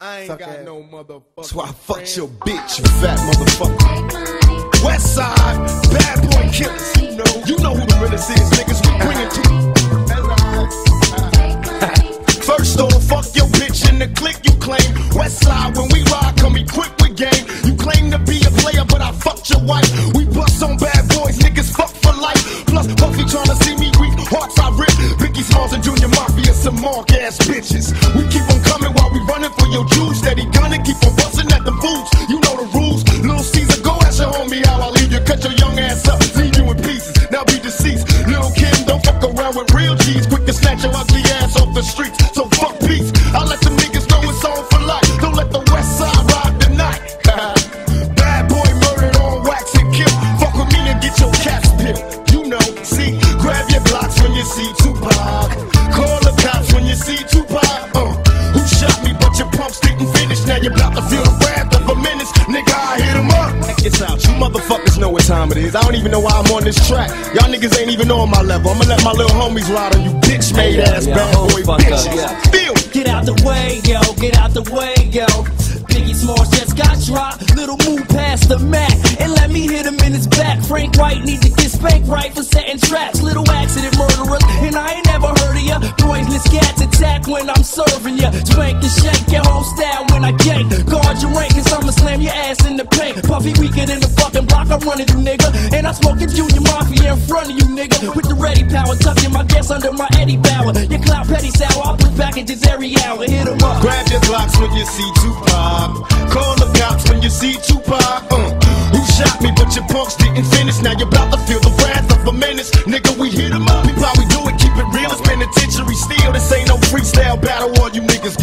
I ain't Suck got ass. no motherfucker. That's why I fucked your bitch, you fat motherfucker. West side, bad boy killers. You know, you know who the realest is, niggas. We bring it to you. First off, fuck your bitch in the click you claim. West side, when we ride, come equipped with game. You claim to be a player, but I fucked your wife. We bust on bad boys, niggas fuck for life. Plus, Puffy to see me weak, hearts I rip. Biggie Smalls and Junior Mafia, some mark ass bitches. We your Jews. Steady gunning, keep on busting at them fools. You know the rules. Little Caesar, go ask your homie how I leave you. Cut your young ass up, leave you in pieces. Now be deceased. Little Kim, don't fuck around with real G's. Quick to snatch your ugly ass off the streets. Finish. Now you're about to feel the wrath of a menace. Nigga, I hit him up. Check this out, you motherfuckers know what time it is. I don't even know why I'm on this track. Y'all niggas ain't even on my level. I'ma let my little homies ride on you bitch made ass yeah, bad oh, boy fuck up, bitches. yeah. Feel Get out the way, yo, get out the way, yo. Biggie Smalls just got dropped. Little move past the Mac and let me hit him in his back. Frank White need to get spanked right for setting traps. Little accident murderers, ass in the paint. Puffy weaker than the fucking block I'm running you, nigga. And I smoking Junior Mafia in front of you, nigga. With the ready power, tucking my gas under my Eddie Bauer. Your cloud petty sour, I put packages every hour. Hit 'em up. Grab your blocks when you see Tupac. Call the cops when you see Tupac. Uh, who shot me, but your punks didn't finish. Now you're about to feel the wrath of a menace. Nigga, we hit 'em up. We probably do it, keep it real. It's penitentiary steel. This ain't no freestyle battle. All you niggas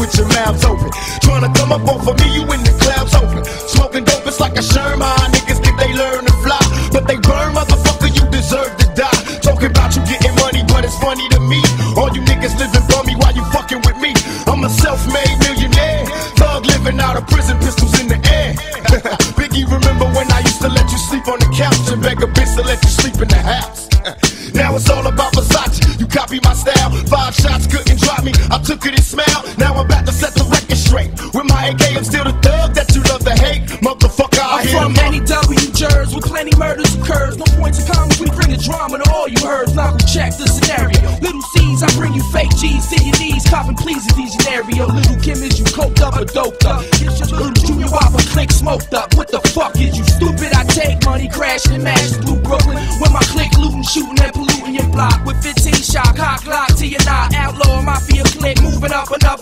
with your mouths open. Trying to come up off of me, you in the clouds open. Smoking dope, it's like a Sherman. Niggas think they learn to fly, but they burn, motherfucker. You deserve to die. Talking about you getting money, but it's funny to me. All you niggas living for me while you fucking with me. I'm a self-made millionaire. Thug living out of prison, pistols in the air. Biggie, remember when I used to let you sleep on the couch and beg a bitch to let you sleep in the house? Now it's all about Versace. You copy my style. Five shots couldn't drop me. I took it and smiled. Now I'm about to set the record straight. With my AK, I'm still the thug that you love to hate. Motherfucker, I I'm hit from 'em up. any W jurors with plenty murders and occurs. No points of comments, we bring the drama to all you heard. Now we check the scenario. Little C's, I bring you fake G's to your knees. Copping please in these scenario. Little Kim, is you coked up or doped up? Little Junior Whopper click smoked up.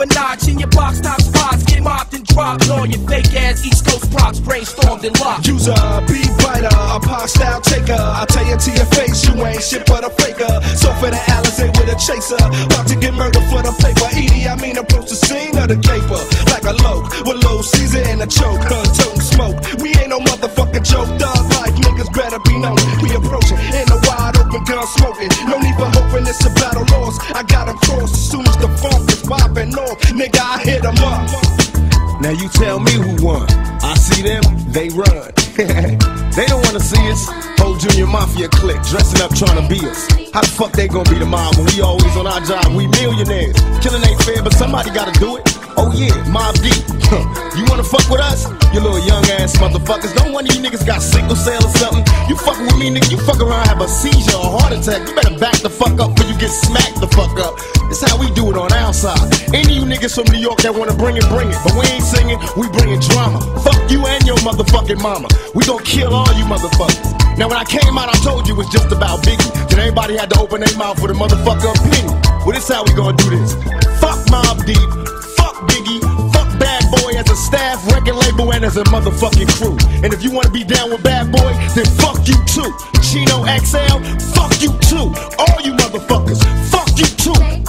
Another notch. In your box top spots, get mopped and dropped. All your fake ass East Coast props brainstormed and locked. User, beat writer, a pop style taker. I tell you to your face, you ain't shit but a faker. So for the Alizé with a chaser, about to get murdered for the paper. Edie, I mean approach the scene of the caper like a loke with low Caesar and a choke, gun toting smoke. We ain't no motherfucking joke, thug life niggas better be known. We approaching in a wide open gun smoking. No need for hoping it's a battle lost. I got 'em crossed as soon as the funk Now you tell me who won. I see them, they run. they don't wanna see us. Whole junior mafia clique dressing up trying to be us. How the fuck they gonna be the mob when we always on our job? We millionaires. Killing ain't fair, but somebody gotta do it. Oh yeah, Mobb Deep. you wanna fuck with us? You little young ass motherfuckers. Don't one of you niggas got sickle cell or something. You fucking with me, nigga. You fuck around, have a seizure or heart attack. You better back the fuck up before you get smacked the fuck up. It's how we do it on our side. Any of you niggas from New York that wanna bring it, bring it. But we ain't singing, we bringing drama. Fuck you and your motherfucking mama. We gon' kill all you motherfuckers. Now when I came out, I told you it was just about Biggie. Then everybody had to open their mouth for the motherfucker opinion. Well, this how we gonna do this. Fuck Mobb Deep. as a motherfucking crew. And if you wanna be down with bad boy, then fuck you too. Chino XL, fuck you too. All you motherfuckers, fuck you too.